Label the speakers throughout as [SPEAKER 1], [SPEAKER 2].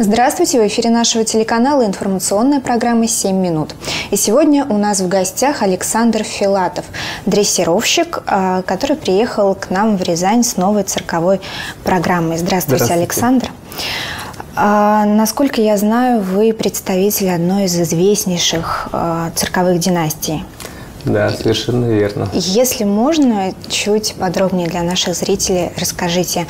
[SPEAKER 1] Здравствуйте! В эфире нашего телеканала информационная программа «7 минут». И сегодня у нас в гостях Александр Филатов, дрессировщик, а, который приехал к нам в Рязань с новой цирковой программой. Здравствуйте, Здравствуйте. Александр. А, насколько я знаю, вы представитель одной из известнейших а, цирковых династий.
[SPEAKER 2] Да, совершенно верно.
[SPEAKER 1] Если можно, чуть подробнее для наших зрителей расскажите,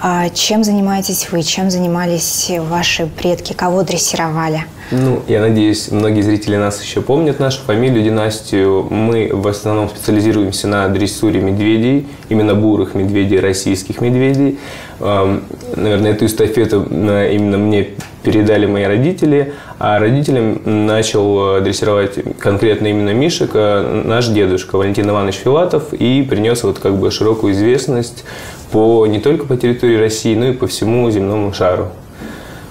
[SPEAKER 1] а, чем занимаетесь вы, чем занимались ваши предки, кого дрессировали?
[SPEAKER 2] Ну, я надеюсь, многие зрители нас еще помнят нашу фамилию, династию. Мы в основном специализируемся на дрессуре медведей, именно бурых медведей, российских медведей. Наверное, эту эстафету именно мне передали мои родители, а родителям начал э, дрессировать конкретно именно Мишек э, наш дедушка Валентин Иванович Филатов и принес вот как бы широкую известность по, не только по территории России, но и по всему земному шару.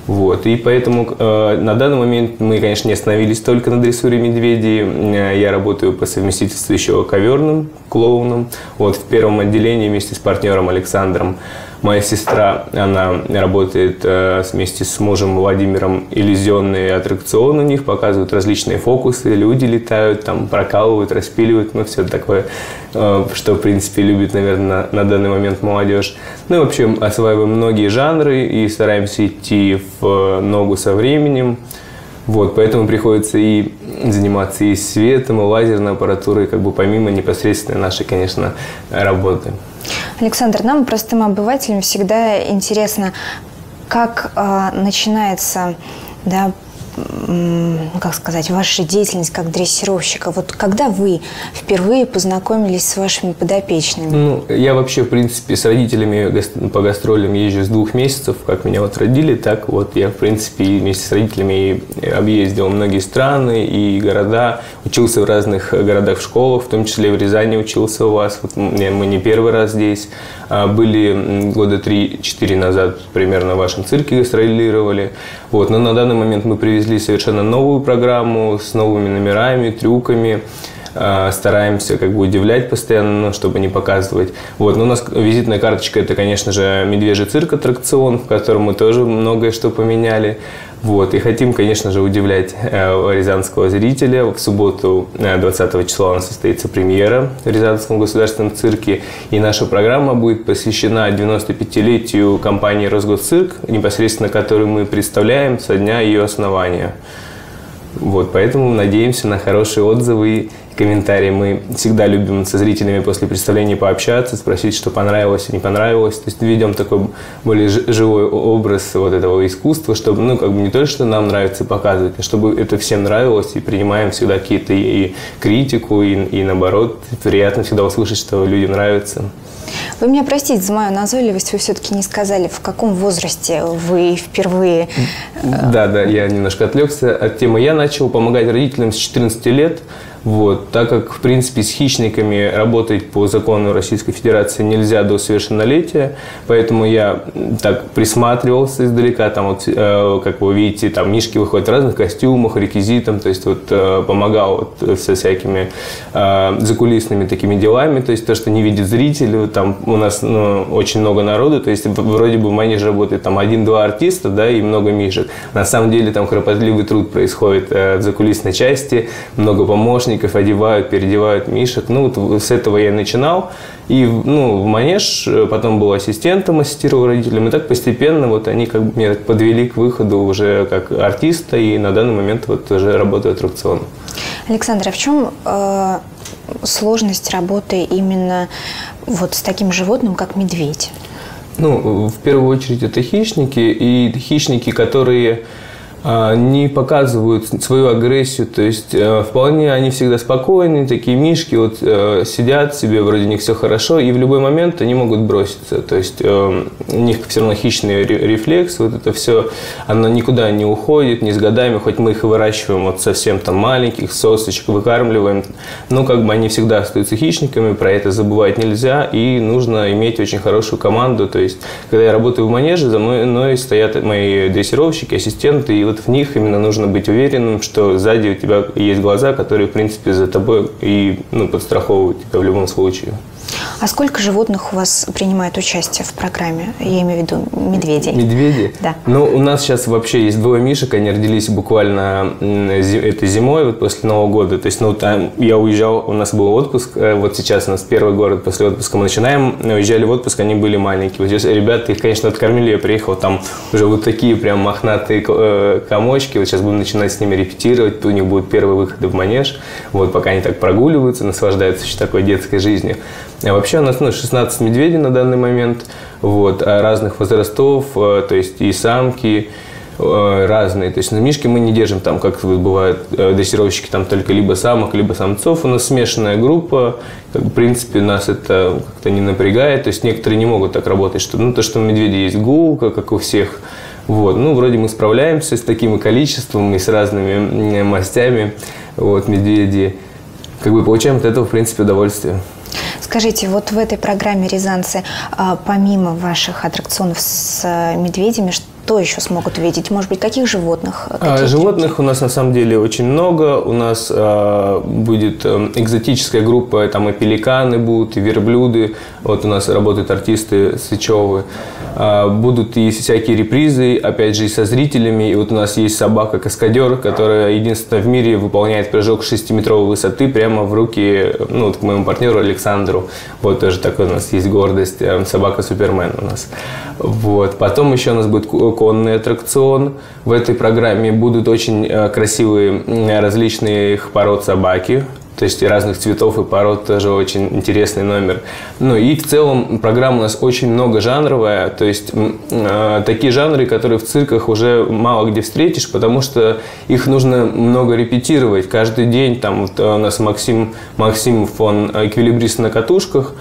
[SPEAKER 2] Вот. И поэтому э, на данный момент мы, конечно, не остановились только на дрессуре медведей. Э, я работаю по совместительству еще коверным клоуном. Вот, в первом отделении вместе с партнером Александром Моя сестра, она работает э, вместе с мужем Владимиром иллюзионные аттракционы у них, показывают различные фокусы, люди летают, там прокалывают, распиливают, ну все такое, э, что в принципе любит, наверное, на, данный момент молодежь. Ну и вообще осваиваем многие жанры и стараемся идти в ногу со временем. Вот, поэтому приходится и заниматься и светом, и лазерной аппаратурой, как бы помимо непосредственной нашей, конечно, работы.
[SPEAKER 1] Александр, нам, простым обывателям, всегда интересно, как э, начинается да, как сказать, ваша деятельность как дрессировщика? Вот когда вы впервые познакомились с вашими подопечными?
[SPEAKER 2] Ну, я вообще, в принципе, с родителями по гастролям езжу с двух месяцев. Как меня вот родили, так вот я, в принципе, вместе с родителями объездил многие страны и города. Учился в разных городах в школах, в том числе в Рязани учился у вас. Вот мы не первый раз здесь. А, были года 3-4 назад примерно в вашем цирке гастролировали. Вот. Но на данный момент мы привезли совершенно новую программу с новыми номерами, трюками а, стараемся как бы удивлять постоянно, чтобы не показывать. Вот. Но у нас визитная карточка – это, конечно же, медвежий цирк аттракцион, в котором мы тоже многое что поменяли. Вот. И хотим, конечно же, удивлять э, рязанского зрителя. В субботу 20 э, числа у нас состоится премьера в Рязанском государственном цирке. И наша программа будет посвящена 95-летию компании «Росгосцирк», непосредственно которую мы представляем со дня ее основания. Вот, поэтому надеемся на хорошие отзывы комментарии. Мы всегда любим со зрителями после представления пообщаться, спросить, что понравилось и не понравилось. То есть ведем такой более живой образ вот этого искусства, чтобы, ну, как бы не только, что нам нравится показывать, а чтобы это всем нравилось, и принимаем всегда какие-то и критику, и, и наоборот, приятно всегда услышать, что людям нравится.
[SPEAKER 1] Вы меня простите за мою назойливость, вы все-таки не сказали, в каком возрасте вы впервые...
[SPEAKER 2] Э, да, да, я немножко отвлекся от темы. Я начал помогать родителям с 14 лет. Вот, так как, в принципе, с хищниками работать по закону Российской Федерации нельзя до совершеннолетия, поэтому я так присматривался издалека, там вот, э, как вы видите, там мишки выходят в разных костюмах, реквизитом, то есть вот э, помогал вот, со всякими э, закулисными такими делами, то есть то, что не видит зритель, там у нас ну, очень много народу, то есть вроде бы в манеже работает там один-два артиста, да, и много мишек. На самом деле там кропотливый труд происходит э, в закулисной части, много помощников, одевают, переодевают мишек. Ну, вот с этого я начинал. И ну, в манеж, э, потом был ассистентом, ассистировал родителям. И так постепенно вот они как бы меня подвели к выходу уже как артиста. И на данный момент вот уже работаю аттракцион.
[SPEAKER 1] Александр, а в чем э, сложность работы именно вот с таким животным, как медведь?
[SPEAKER 2] Ну, в первую очередь это хищники. И хищники, которые не показывают свою агрессию, то есть э, вполне они всегда спокойные, такие мишки, вот э, сидят себе, вроде них все хорошо, и в любой момент они могут броситься, то есть э, у них все равно хищный рефлекс, вот это все, оно никуда не уходит, не с годами, хоть мы их и выращиваем вот совсем там маленьких, сосочек выкармливаем, но как бы они всегда остаются хищниками, про это забывать нельзя, и нужно иметь очень хорошую команду, то есть когда я работаю в манеже, за мной стоят мои дрессировщики, ассистенты, и вот в них именно нужно быть уверенным, что сзади у тебя есть глаза, которые, в принципе, за тобой и ну, подстраховывают тебя в любом случае.
[SPEAKER 1] А сколько животных у вас принимает участие в программе? Я имею в виду медведей.
[SPEAKER 2] Медведи?
[SPEAKER 1] Да.
[SPEAKER 2] Ну, у нас сейчас вообще есть двое мишек, они родились буквально этой зимой, вот после Нового года. То есть, ну, там я уезжал, у нас был отпуск, э, вот сейчас у нас первый город после отпуска мы начинаем, уезжали в отпуск, они были маленькие. Вот здесь ребята их, конечно, откормили, я приехал, там уже вот такие прям мохнатые э, комочки, вот сейчас будем начинать с ними репетировать, у них будут первые выходы в манеж, вот пока они так прогуливаются, наслаждаются еще такой детской жизнью. А вообще у нас ну, 16 медведей на данный момент, вот, а разных возрастов, э, то есть и самки, э, разные. То есть на мишке мы не держим там, как бывает, э, дрессировщики, там только либо самок, либо самцов. У нас смешанная группа. В принципе, нас это как-то не напрягает. То есть некоторые не могут так работать, что ну, то, что у медведя есть гулка, как у всех. Вот. Ну, вроде мы справляемся с таким количеством и с разными мастями вот, медведей. Как бы получаем от этого, в принципе, удовольствие.
[SPEAKER 1] Скажите, вот в этой программе «Рязанцы», а, помимо ваших аттракционов с э, медведями, что еще смогут видеть? Может быть, каких животных?
[SPEAKER 2] А, каких животных у нас на самом деле очень много. У нас э, будет э, экзотическая группа, там и пеликаны будут, и верблюды. Вот у нас работают артисты Сычевы. А, будут и всякие репризы, опять же, и со зрителями. И вот у нас есть собака-каскадер, которая единственная в мире выполняет прыжок 6-метровой высоты прямо в руки ну, вот к моему партнеру Александру. Вот тоже такой у нас есть гордость. Э, собака-супермен у нас. Вот. Потом еще у нас будет конный аттракцион. В этой программе будут очень э, красивые различные пород собаки то есть и разных цветов и пород тоже очень интересный номер. Ну и в целом программа у нас очень много жанровая, то есть э, такие жанры, которые в цирках уже мало где встретишь, потому что их нужно много репетировать. Каждый день там вот у нас Максим, Максим фон эквилибрист на катушках,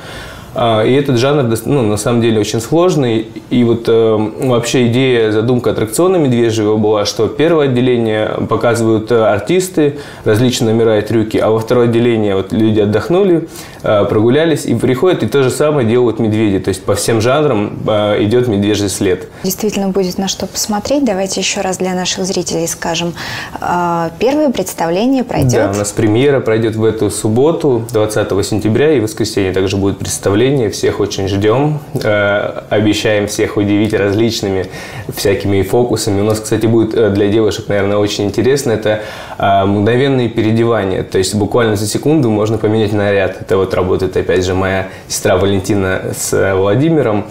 [SPEAKER 2] и этот жанр, ну, на самом деле, очень сложный. И вот э, вообще идея, задумка аттракциона Медвежьего была, что первое отделение показывают э, артисты, различные номера и трюки, а во второе отделение вот люди отдохнули, э, прогулялись и приходят, и то же самое делают медведи. То есть по всем жанрам э, идет медвежий след.
[SPEAKER 1] Действительно будет на что посмотреть. Давайте еще раз для наших зрителей скажем. Э, первое представление пройдет...
[SPEAKER 2] Да, у нас премьера пройдет в эту субботу, 20 сентября, и в воскресенье также будет представление представление, всех очень ждем, э, обещаем всех удивить различными всякими фокусами. У нас, кстати, будет э, для девушек, наверное, очень интересно, это э, мгновенные переодевания, то есть буквально за секунду можно поменять наряд. Это вот работает, опять же, моя сестра Валентина с Владимиром.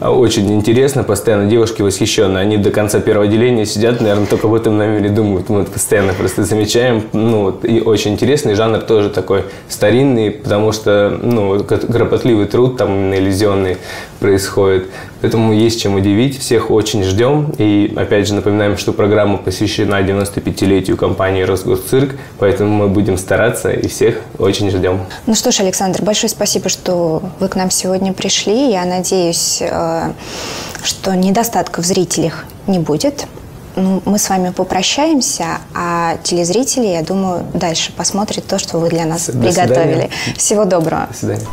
[SPEAKER 2] Очень интересно, постоянно девушки восхищены. Они до конца первого отделения сидят, наверное, только в этом номере думают. Мы это постоянно просто замечаем. Ну, вот, и очень интересный жанр тоже такой старинный, потому что, ну, кропотливый труд там именно иллюзионный происходит. Поэтому есть чем удивить. Всех очень ждем. И опять же напоминаем, что программа посвящена 95-летию компании «Росгосцирк», поэтому мы будем стараться и всех очень ждем.
[SPEAKER 1] Ну что ж, Александр, большое спасибо, что вы к нам сегодня пришли. Я надеюсь, э, что недостатков в зрителях не будет. Ну, мы с вами попрощаемся, а телезрители, я думаю, дальше посмотрят то, что вы для нас До приготовили.
[SPEAKER 2] Свидания.
[SPEAKER 1] Всего доброго.
[SPEAKER 2] До свидания.